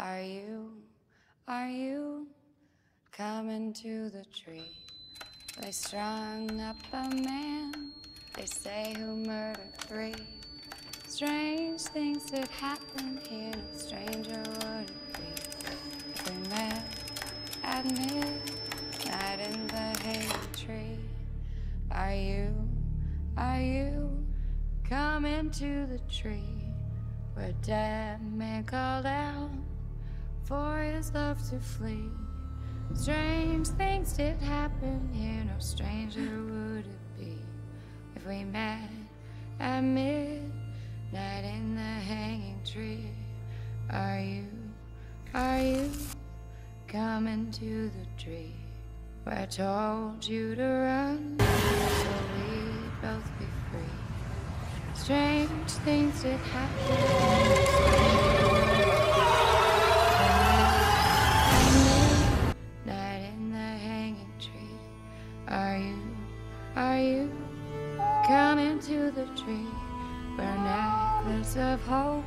Are you, are you coming to the tree? They strung up a man, they say, who murdered three. Strange things did happen here, no stranger would it be if we met at midnight in the hay tree. Are you, are you coming to the tree where dead man called out for his love to flee? Strange things did happen here, no stranger would it be if we met at midnight in the hanging tree. Are you, are you coming to the tree where I told you to run so we'd both be free? Strange things did happen. Are you, are you coming to the tree where necklace of hope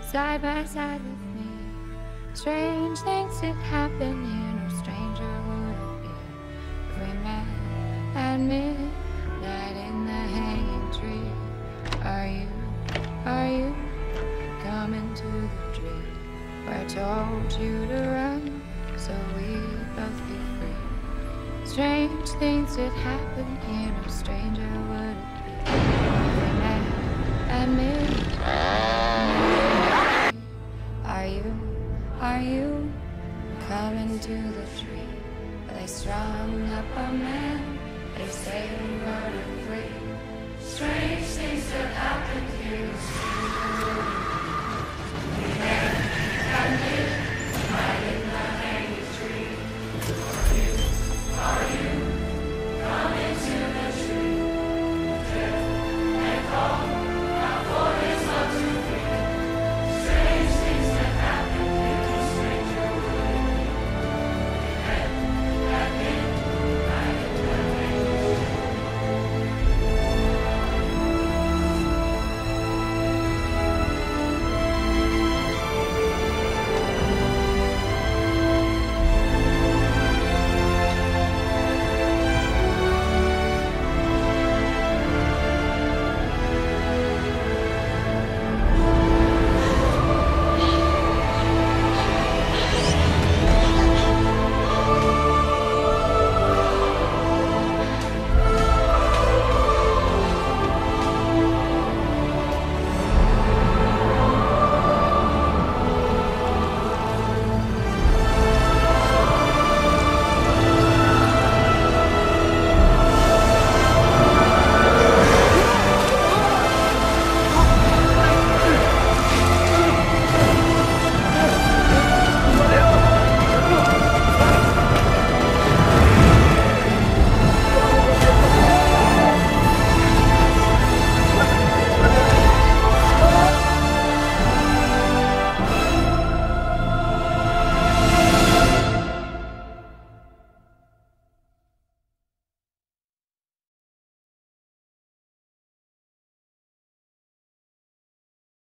side by side with me? Strange things did happen here, no stranger would be if we met at midnight in the hanging tree. Are you, are you coming to the tree where I told you to run so we both be free? Strange things did happen here, no stranger would it be we at midnight. Are you, are you coming to the tree where they strung up a man? They say he murdered three. Strange things that happened here.